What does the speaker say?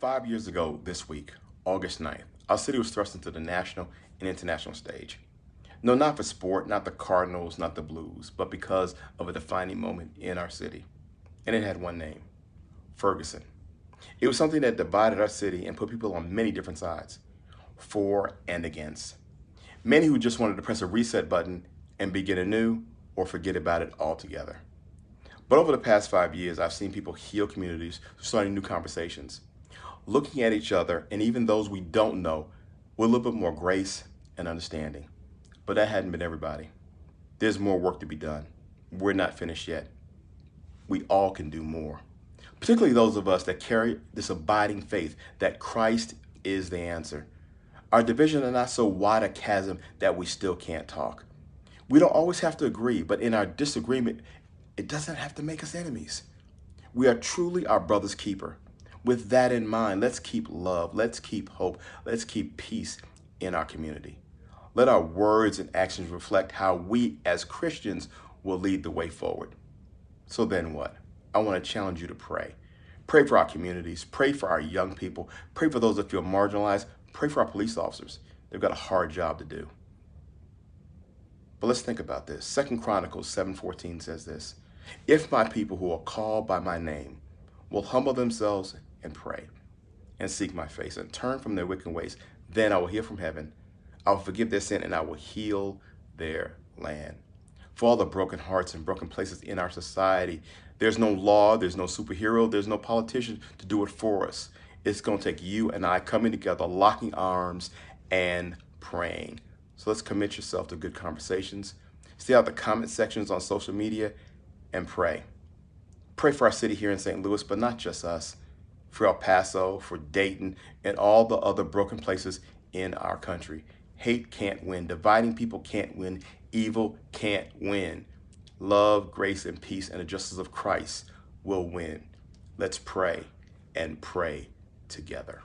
Five years ago this week, August 9th, our city was thrust into the national and international stage. No, not for sport, not the Cardinals, not the Blues, but because of a defining moment in our city. And it had one name Ferguson. It was something that divided our city and put people on many different sides, for and against. Many who just wanted to press a reset button and begin anew or forget about it altogether. But over the past five years, I've seen people heal communities starting new conversations, looking at each other and even those we don't know with a little bit more grace and understanding. But that hadn't been everybody. There's more work to be done. We're not finished yet. We all can do more particularly those of us that carry this abiding faith that Christ is the answer. Our divisions are not so wide a chasm that we still can't talk. We don't always have to agree, but in our disagreement, it doesn't have to make us enemies. We are truly our brother's keeper. With that in mind, let's keep love, let's keep hope, let's keep peace in our community. Let our words and actions reflect how we as Christians will lead the way forward. So then what? I want to challenge you to pray. Pray for our communities. Pray for our young people. Pray for those that feel marginalized. Pray for our police officers. They've got a hard job to do. But let's think about this. Second Chronicles 7:14 says this: If my people who are called by my name will humble themselves and pray and seek my face and turn from their wicked ways, then I will hear from heaven. I will forgive their sin and I will heal their land for all the broken hearts and broken places in our society. There's no law, there's no superhero, there's no politician to do it for us. It's going to take you and I coming together, locking arms, and praying. So let's commit yourself to good conversations. Stay out the comment sections on social media and pray. Pray for our city here in St. Louis, but not just us, for El Paso, for Dayton, and all the other broken places in our country. Hate can't win. Dividing people can't win. Evil can't win. Love, grace, and peace and the justice of Christ will win. Let's pray and pray together.